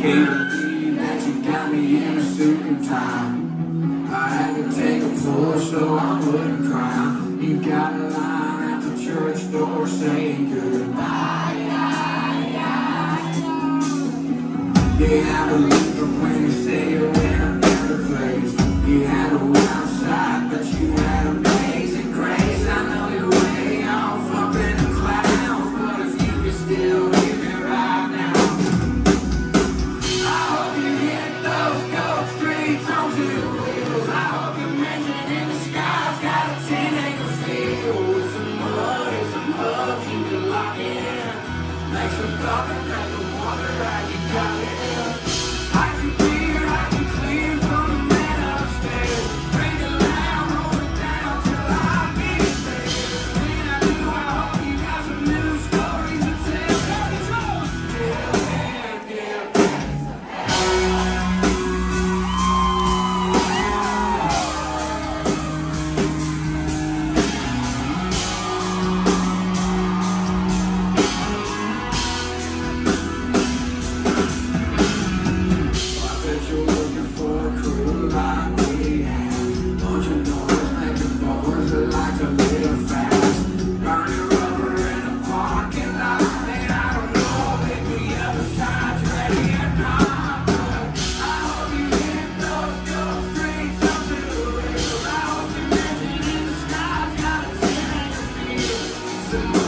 can't believe that you got me in a suit and tie. I had to take a pull so I wouldn't cry. You got a line at the church door saying goodbye. Yeah, I believe it when you say Southern and the water rag. Listen.